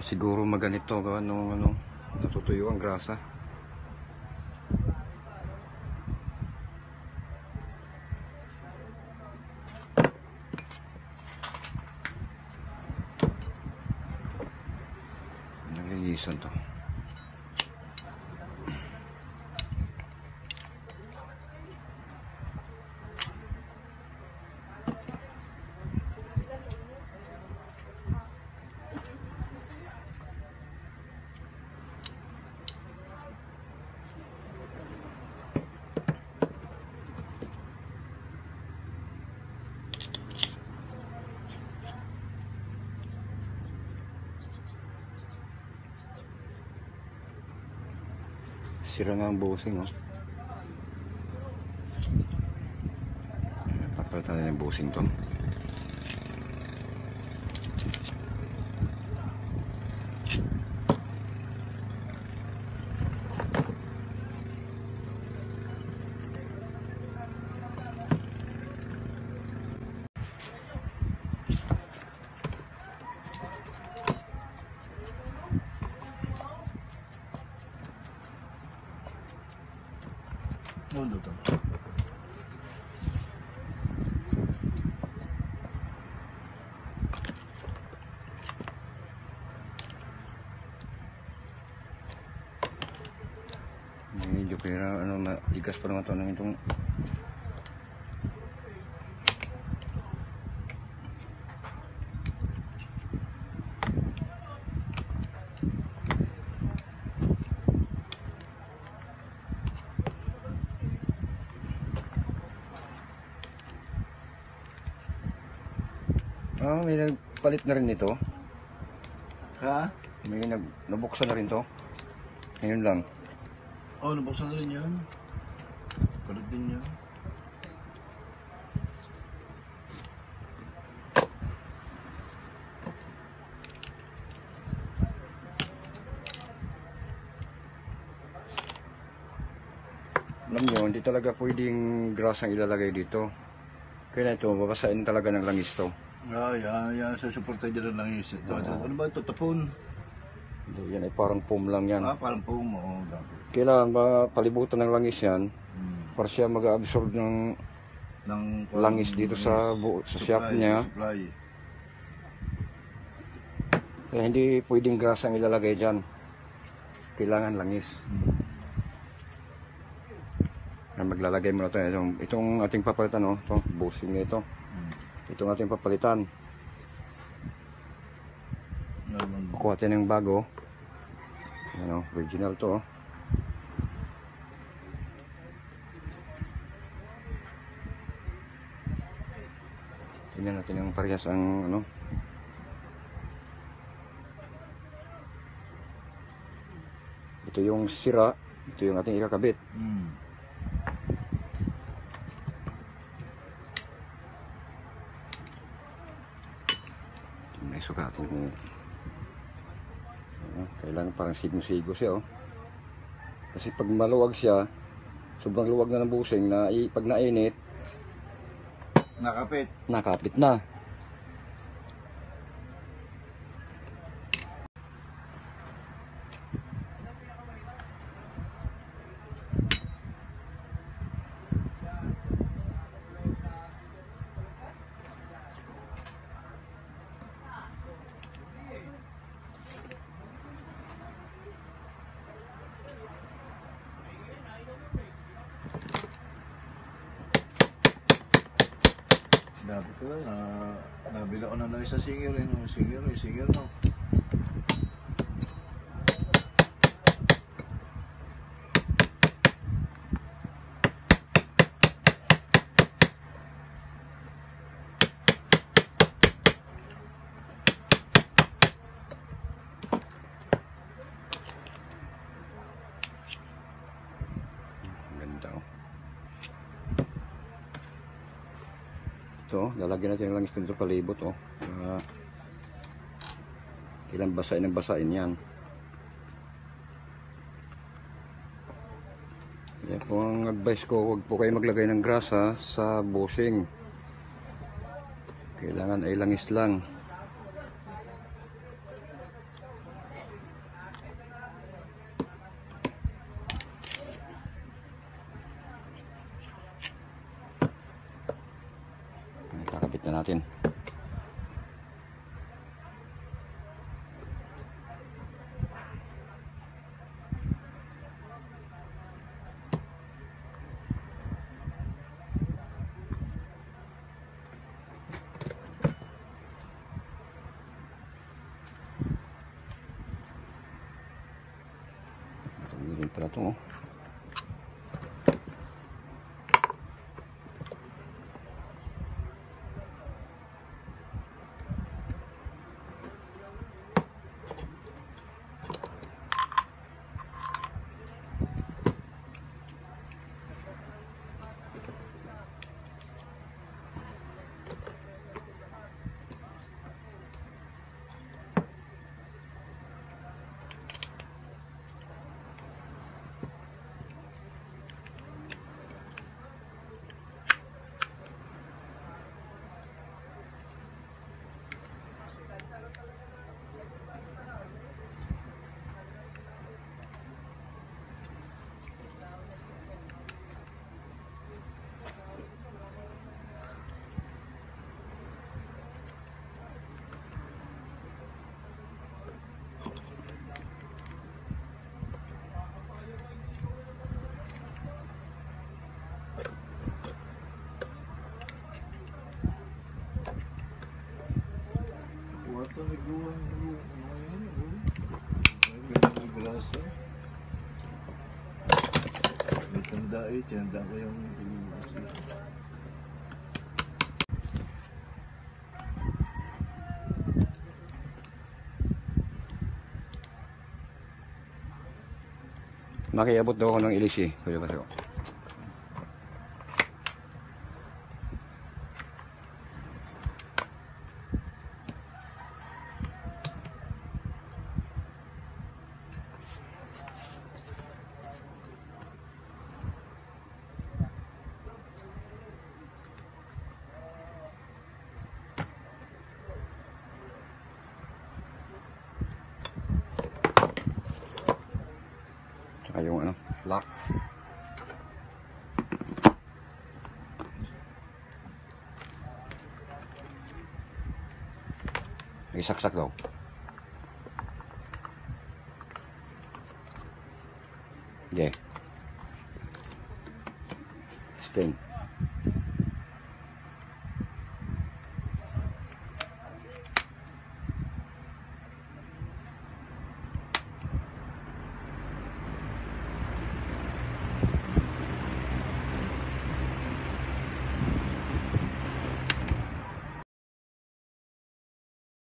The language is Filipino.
Siguro maganito gawa nung ano, natutuyo ang grasa. Nalilisan to. Sira nga ang busing, oh. Papalitan na yung busing to. Mundo to. Medyo kaya ano, matigas pa naman ito ng itong Ah, may nagpalit na rin nito. Ha? May nag nabuksan na rin to. Ngayon lang. Oh, nabuksan na rin yan. Palit din yan. Alam nyo, hindi talaga pwedeng grass ang ilalagay dito. Kaya ito, babasain talaga ng langis to. Ah, yan, yan. Susuporta dyan lang yung ito. Ano ba ito? Tapon? Hindi, yan ay parang foam lang yan. Ah, parang po mo. Oh, dapat. Kailangan ba palibutan ng langis yan Hmm. para siya mag-absorb ng Ng, Langis dito sa bu- sa shop supply, niya. Supply. kaya hindi pwedeng grass ang ilalagay dyan. Kailangan langis. Hmm. Maglalagay muna tayo. Itong, itong ating papalitan, oh, ito, busing na ito. Itong ating papalitan. Naman. Kuha tayo ng bago. Ano, original to. oh. Natin ang parehas ang ano. Ito yung sira. Ito yung ating ikakabit. Hmm. Sukatin kung ano, kailangan parang sigong-sigo siya oh. Kasi pag maluwag siya, sobrang luwag na ng busing na pag nainit, Nakapit. nakapit na. Dapat ko na, nabila ko na ng isa singer, eh, no? singer, eh, singer, no? Ang Ganda oh. Ito, lalagyan natin ng langis dito sa palibot oh. Para kailan basain ng basain yan. Kaya po ang advice ko, huwag po kayo maglagay ng grasa sa bushing. Kailangan ay langis lang. 马丁。Kuwata nagduwa ng ano yan, ano? May may grasa. May tanda eh, tinanda ko yung daw ako ng ilis eh, Kuya Basyo. Tsaka yung ano, lock. May saksak daw.